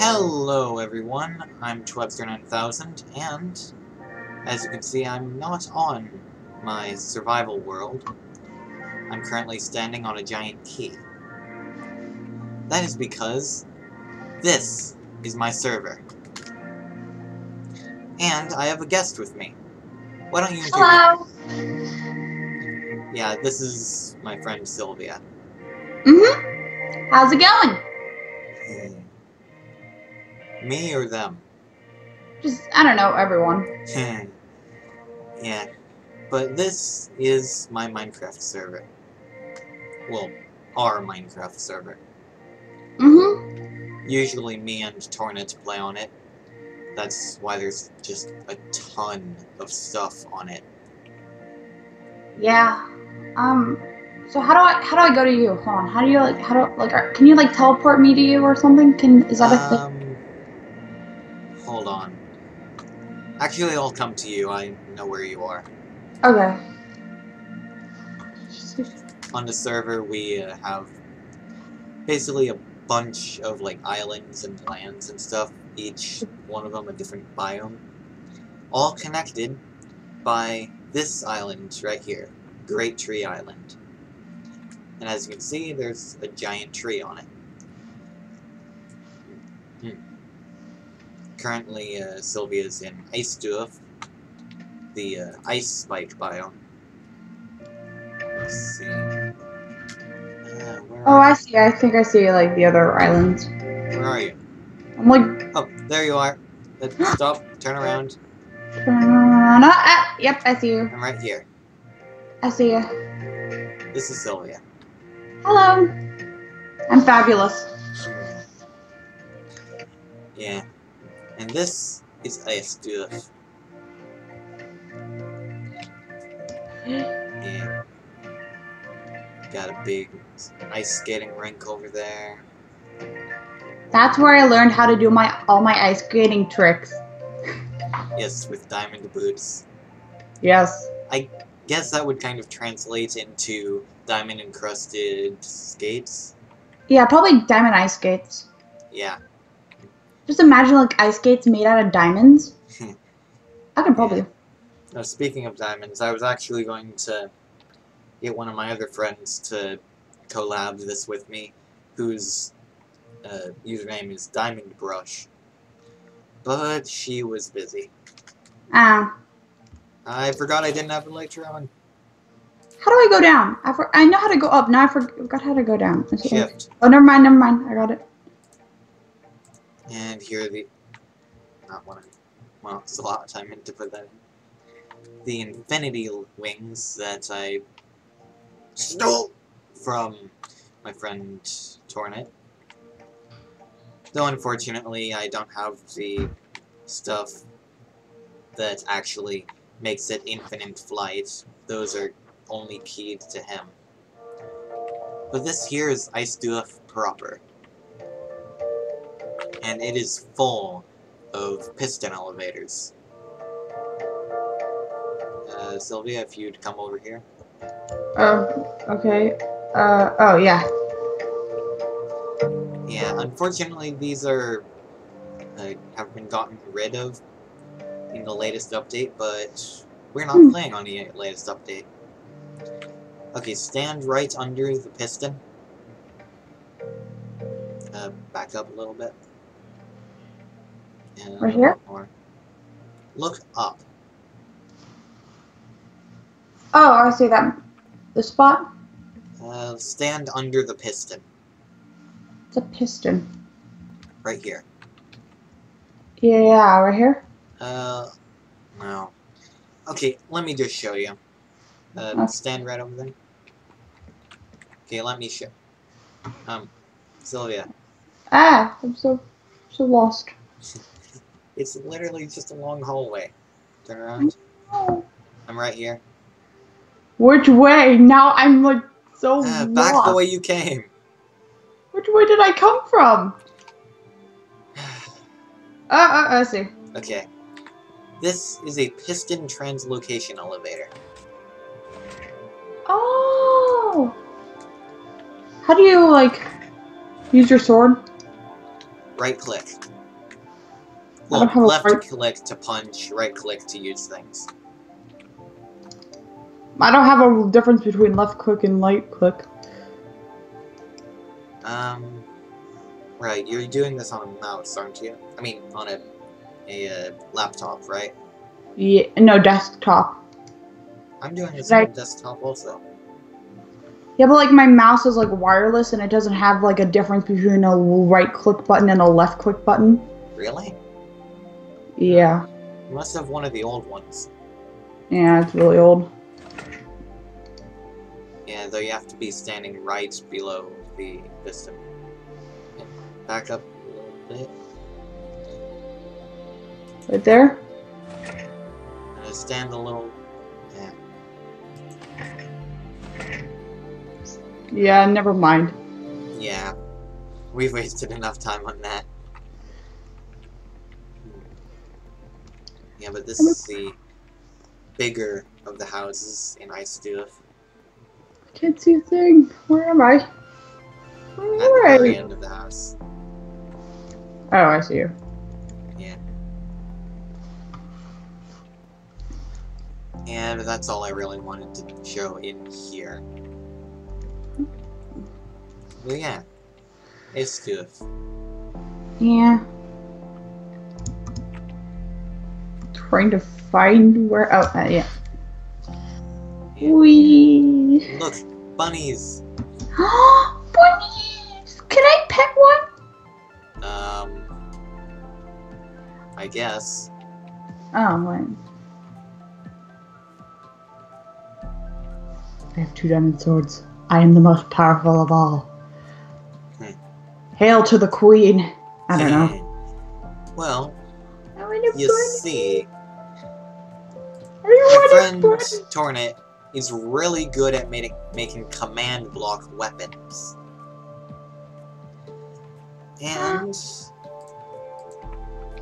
Hello everyone, I'm Twebster9000, and as you can see I'm not on my survival world. I'm currently standing on a giant key. That is because this is my server. And I have a guest with me. Why don't you introduce Hello. Yeah, this is my friend Sylvia. Mm-hmm. How's it going? Me or them? Just I don't know, everyone. yeah, but this is my Minecraft server. Well, our Minecraft server. Mhm. Usually me and Tornet play on it. That's why there's just a ton of stuff on it. Yeah. Um. So how do I how do I go to you? Hold on. How do you like how do like are, can you like teleport me to you or something? Can is that a thing? Um, hold Actually, I'll come to you. I know where you are. Okay. On the server, we uh, have basically a bunch of like islands and lands and stuff. Each one of them a different biome, all connected by this island right here, Great Tree Island. And as you can see, there's a giant tree on it. Currently, uh, Sylvia's in Ice Eisdorf, the uh, ice spike biome. Let's see. Uh, where, Oh, I see. I think I see like the other islands. where are you? I'm like, Oh, there you are. Uh, Stop, turn around. uh, no, ah, yep, I see you. I'm right here. I see you. This is Sylvia. Hello. I'm fabulous. Yeah. And this is ice Eisdorf. Yeah. Got a big ice skating rink over there. That's where I learned how to do my all my ice skating tricks. Yes, with diamond boots. Yes. I guess that would kind of translate into diamond encrusted skates. Yeah, probably diamond ice skates. Yeah. Just imagine like ice skates made out of diamonds. I could probably. Now, speaking of diamonds, I was actually going to get one of my other friends to collab this with me, whose uh, username is Diamond Brush. But she was busy. Ah, I forgot I didn't have a lecture on. how do I go down? I, for, I know how to go up. Now I forgot how to go down. Shift. Oh, never mind, never mind. I got it. And here the... Not one. Well, there's a lot of time to put that in. The Infinity Wings that I stole from my friend Tornet. Though unfortunately I don't have the stuff that actually makes it infinite flight. Those are only keyed to him. But this here is Eisdorf proper. And it is full of piston elevators. Uh, Sylvia, if you'd come over here. Oh, okay. Uh, oh yeah. Yeah, unfortunately these are uh, have been gotten rid of in the latest update, but we're not Hmm. playing on the latest update. Okay, stand right under the piston. Uh, back up a little bit. And Right here? More. Look up. Oh, I see that. The spot. Uh, stand under the piston. It's a piston. Right here. Yeah, yeah, right here. Uh, no. Okay, let me just show you. Uh, Okay. stand right over there. Okay, let me show. Um, Sylvia, Ah, I'm so so lost. it's literally just a long hallway. Turn around. I'm right here. Which way? Now I'm like so Uh, back lost. the way you came. Which way did I come from? Uh, uh, I see. Okay. This is a piston translocation elevator. Oh. How do you like use your sword? right click. Look, left click to punch, right click to use things. I don't have a difference between left click and right click. Um, right, you're doing this on a mouse, aren't you? I mean, on a, a uh, laptop, right? Yeah, no desktop. I'm doing this on desktop also. Yeah, but like my mouse is like wireless and it doesn't have like a difference between a right click button and a left click button. Really? Yeah, You must have one of the old ones. yeah, it's really old. Yeah, though you have to be standing right below the piston. Yeah, Back up a little bit. Right there. Uh, stand a little. Yeah. Yeah, never mind. Yeah. We've wasted enough time on that. Yeah, but this is the bigger of the houses in Icestuff. I can't see a thing. Where am I? At the very end of the house. Oh, I see you. Yeah. And that's all I really wanted to show in here. But yeah. Icestuff. Yeah. Trying to find where. Oh, uh, yeah. Yeah. Wee. Look, bunnies! Bunnies! Can I pet one? Um. I guess. Oh, when? I have two diamond swords. I am the most powerful of all. Hmm. Hail to the queen. I don't know. well, I you bunny. see, I my friend. Tornet is really good at making making command block weapons. And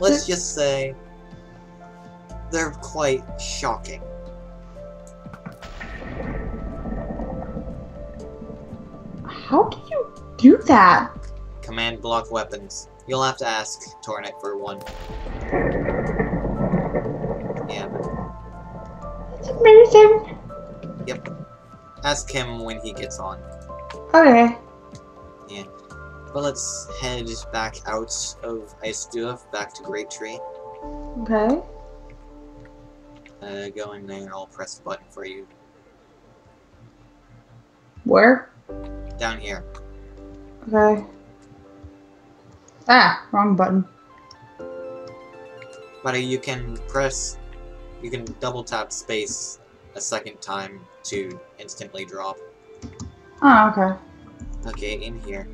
let's just say they're quite shocking. How do you do that? Command block weapons. You'll have to ask Tornet for one. It's amazing. ask him when he gets on. Okay. Yeah. But let's head back out of Icestuff, back to Great Tree. Okay. Uh, go in there, I'll press the button for you. Where? Down here. Okay. Ah, wrong button. But you can press, you can double tap space a second time to instantly drop. Oh, okay. Okay, in here.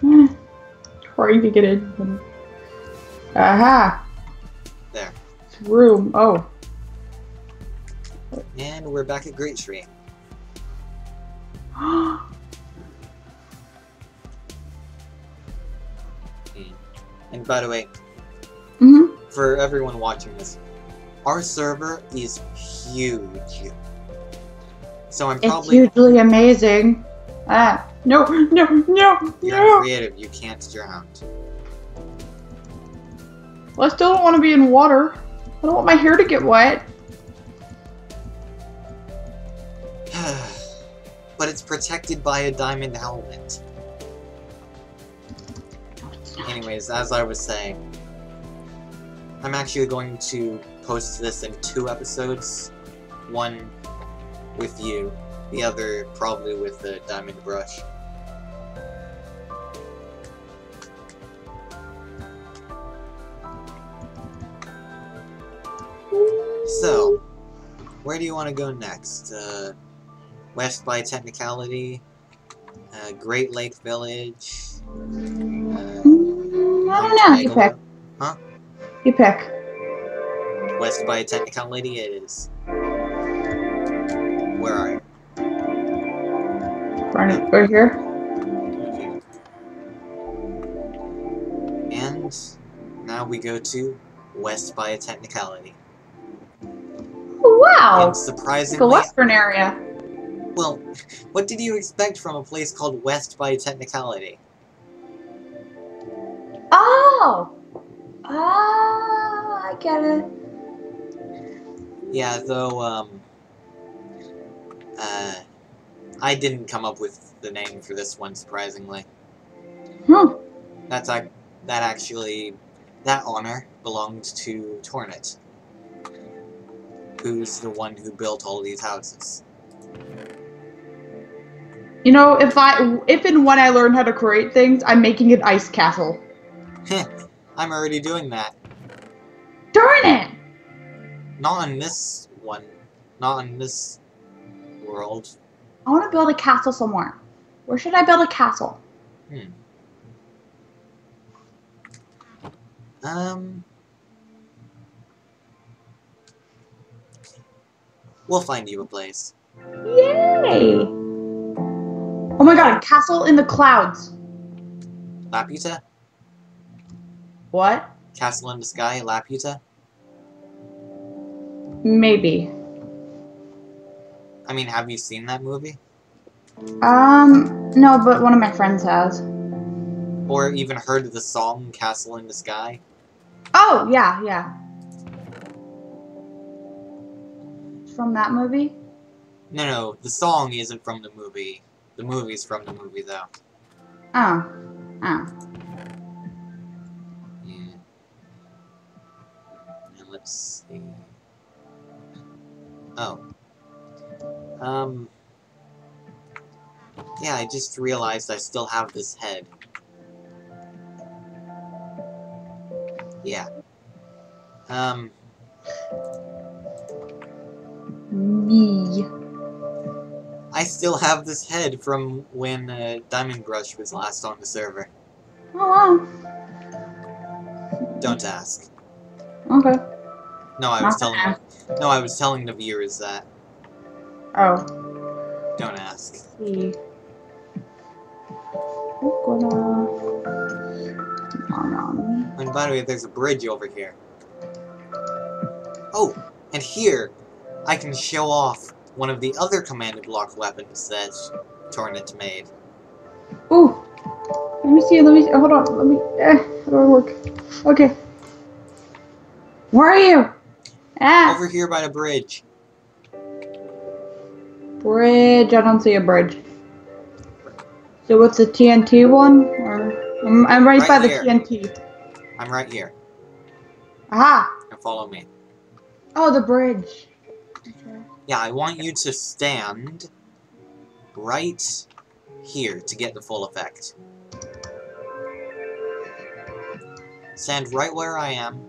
Hmm. Trying to get in. Aha! There. It's room. Oh. And we're back at Great Tree. And by the way, hmm for everyone watching this, our server is huge. So I'm probably It's hugely amazing. Ah. No, no, no, you're no. creative, you can't drown. Well, I still don't want to be in water. I don't want my hair to get wet. but it's protected by a diamond helmet. Anyways, as I was saying, I'm actually going to post this in two episodes. One with you, the other probably with the diamond brush. So, where do you want to go next? Uh, west by Technicality, uh, Great Lake Village. Uh, Mm, I don't know. You pick. You pick. West by a Technicality it is. Where are you? Right, right here. And now we go to West by a Technicality. Oh, wow. And It's surprisingly, the western area. well, what did you expect from a place called West by a Technicality? Oh! I get it. Yeah, though, um, uh, I didn't come up with the name for this one, surprisingly. Hmm. That's ac- that actually, that honor belonged to Tornet, who's the one who built all these houses. You know, if I, if and when I learn how to create things, I'm making an ice castle. I'm already doing that. Darn it! Not on this one. Not on this world. I want to build a castle somewhere. Where should I build a castle? Hmm. Um. We'll find you a place. Yay! Oh my god, a castle in the clouds. Laputa? What? Castle in the Sky, Laputa? Maybe. I mean, have you seen that movie? Um, no, but one of my friends has. Or even heard of the song Castle in the Sky? Oh, yeah, yeah. It's from that movie? No, no, the song isn't from the movie. The movie's from the movie, though. Oh. Oh. Yeah. Now let's see. Oh. Um. Yeah, I just realized I still have this head. Yeah. Um. Me. I still have this head from when uh, Diamond Brush was last on the server. Oh, Don't ask. Okay. No, I was Not telling. gonna No, I was telling the viewers that. Oh. Don't ask. see. Gonna. Um, And by the way, there's a bridge over here. Oh, and here, I can show off one of the other command block weapons that Tornet made. Ooh. Let me see. Let me. Hold on. Let me. Eh, how do I work? Okay. Where are you? Ah, Over here by the bridge. bridge. I don't see a bridge. So what's the TNT one? Or I'm, I'm right, Right by the here. TNT. I'm right here. Aha! Now follow me. Oh, the bridge. Yeah, I want you to stand right here to get the full effect. Stand right where I am.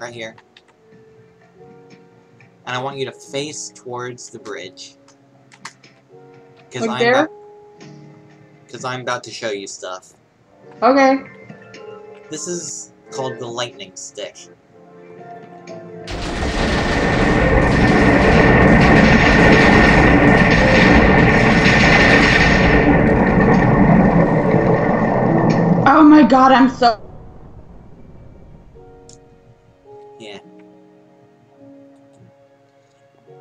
Right here. And I want you to face towards the bridge. Because Like I'm there? Because I'm about to show you stuff. Okay. This is called the lightning stick. Oh my god, I'm so.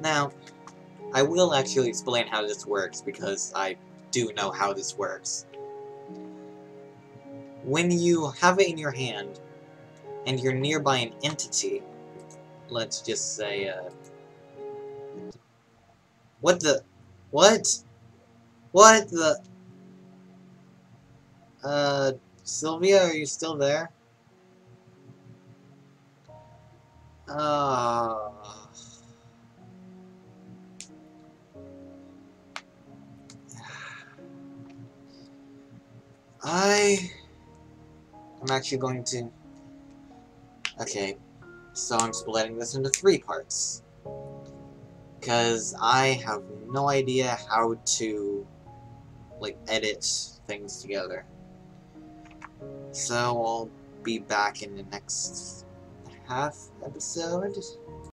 Now, I will actually explain how this works because I do know how this works. When you have it in your hand and you're nearby an entity, let's just say, uh. What the. What? What the. Uh. Sylvia, are you still there? Uh, I I'm actually going to. Okay, so I'm splitting this into three parts. Because I have no idea how to, like, edit things together. So I'll be back in the next half episode.